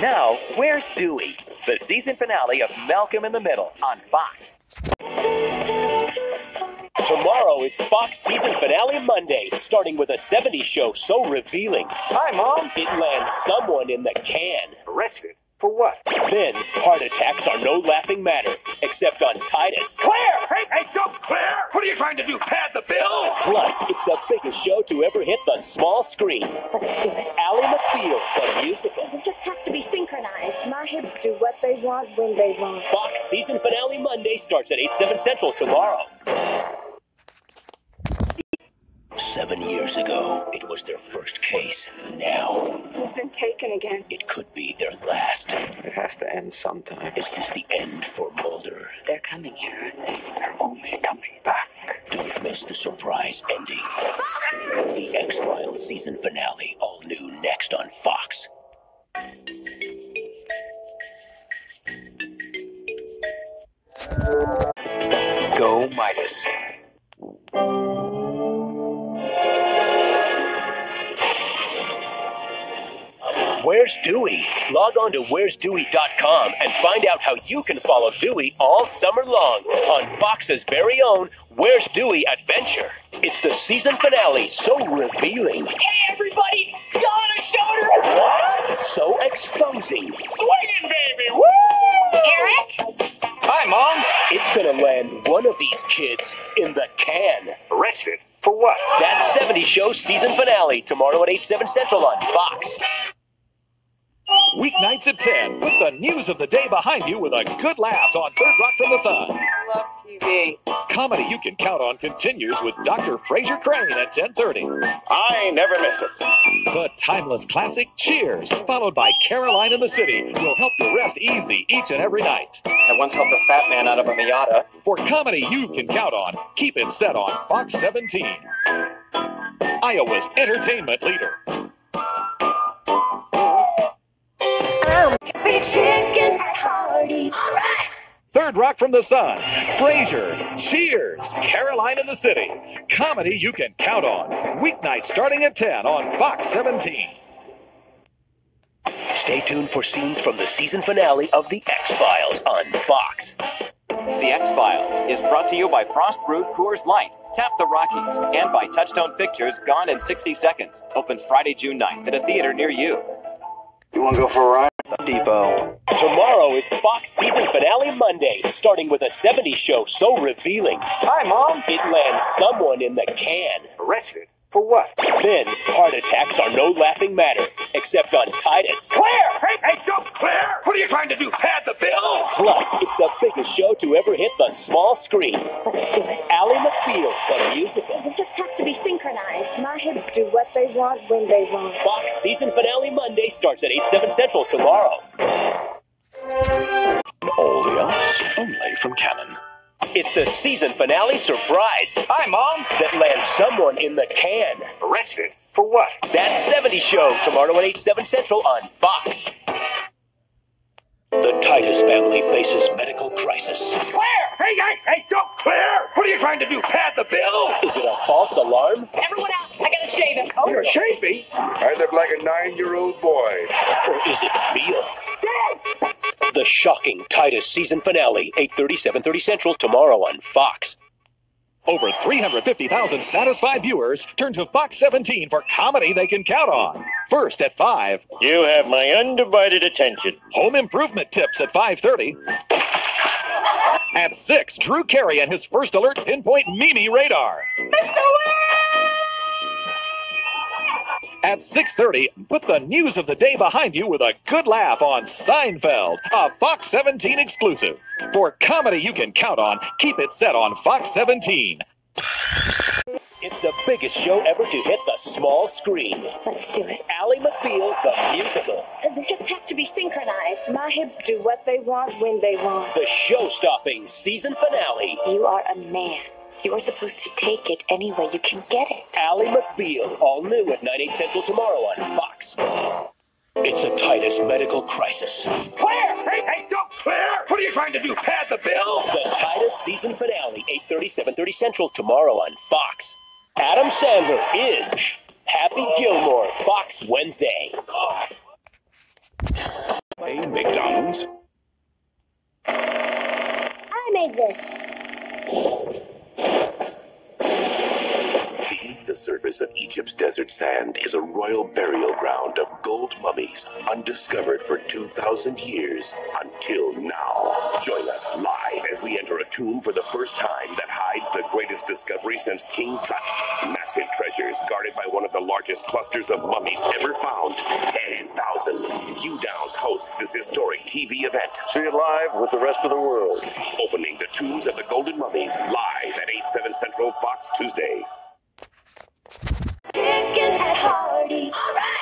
Now, where's Dewey? The season finale of Malcolm in the Middle on Fox. Tomorrow, it's Fox season finale Monday, starting with a 70s show so revealing. Hi, Mom. It lands someone in the can. Arrested? For what? Then, heart attacks are no laughing matter, except on Titus. Claire! Hey, hey, don't Claire! What are you trying to do, pad the bill? Plus, it's the biggest show to ever hit the small screen. Let's do it. Ally McBeal, the musical. The hips have to be synchronized. My hips do what they want when they want. Fox season finale Monday starts at 8, 7 central tomorrow. Seven years ago, it was their first case. Now, He's been taken again. it could be their last. It has to end sometime. Is this the end for Mulder? They're coming here, aren't they? They're only coming back. Don't miss the surprise ending. The X Files season finale, all new next on Fox. Go Midas. Where's Dewey? Log on to where'sdewey.com and find out how you can follow Dewey all summer long on Fox's very own Where's Dewey Adventure. It's the season finale, so revealing. Hey, everybody! Donna showed her! What? So exposing. Swinging, baby! Woo! Eric? Hi, Mom. It's gonna land one of these kids in the can. Arrested? For what? That 70 show season finale tomorrow at 8, 7 central on Fox. Weeknights at 10. Put the news of the day behind you with a good laugh on Third Rock from the Sun. Love TV. Comedy you can count on continues with Dr. Frasier Crane at 10:30. I never miss it. The timeless classic Cheers, followed by Caroline in the City, will help you rest easy each and every night. I once helped a fat man out of a Miata. For comedy you can count on, keep it set on Fox 17. Iowa's entertainment leader. Hardee's. Third Rock from the Sun, Frasier, Cheers, Caroline in the City. Comedy you can count on. Weeknights starting at 10 on Fox 17. Stay tuned for scenes from the season finale of The X Files on Fox. The X Files is brought to you by Frost Brewed Coors Light, Tap the Rockies, and by Touchstone Pictures Gone in 60 Seconds. Opens Friday, June 9th at a theater near you. You want to go for a ride? Depot. Tomorrow, it's Fox season finale Monday, starting with a 70s show so revealing. Hi, Mom. It lands someone in the can. Arrested? For what? Then, heart attacks are no laughing matter, except on Titus. Claire! Hey, hey, don't Claire! What are you trying to do, pad the bill? Plus, it's the biggest show to ever hit the small screen. Let's do it. Ally McBeal, the musical. The hips have to be synchronized. My hips do what they want when they want. Fox season finale Monday starts at 8, 7 central tomorrow. All the else only from Canon. It's the season finale surprise Hi, Mom. that lands someone in the can. Arrested? For what? That 70 show tomorrow at 8, 7 central on Fox. The Titus family faces medical crisis. Claire! Hey, hey, hey, don't Claire! What are you trying to do, pad the bill? Is it a false alarm? Everyone out! I gotta shave him. You're shaving. I look like a nine-year-old boy. Or is it real? The shocking Titus season finale, 8:30, 7:30 Central tomorrow on Fox. Over 350,000 satisfied viewers turn to Fox 17 for comedy they can count on. First at 5, You have my undivided attention. home improvement tips at 5:30. At 6, Drew Carey and his first alert pinpoint Mimi radar. At 6:30, put the news of the day behind you with a good laugh on Seinfeld, a Fox 17 exclusive. For comedy you can count on, keep it set on Fox 17. It's the biggest show ever to hit the small screen. Let's do it. Ally McBeal, the musical. The hips have to be synchronized. My hips do what they want when they want. The show-stopping season finale. You are a man. You are supposed to take it any way you can get it. Ally McBeal, all new at 9, 8 Central tomorrow on Fox. It's a Titus medical crisis. Claire! Hey, hey, don't Claire! What are you trying to do, pad the bill? The Titus season finale, 8.30, 7.30 Central tomorrow on Fox. Adam Sandler is Happy Gilmore, Fox Wednesday. Hey, McDonald's. I made this. The surface of Egypt's desert sand is a royal burial ground of gold mummies, undiscovered for 2,000 years until now. Join us live as we enter a tomb for the first time that hides the greatest discovery since King Tut. Massive treasures guarded by one of the largest clusters of mummies ever found. 10,000. Hugh Downs hosts this historic TV event. See it live with the rest of the world. Opening the tombs of the Golden Mummies live at 8, 7 Central Fox Tuesday. Kicking at Hardee's. All right.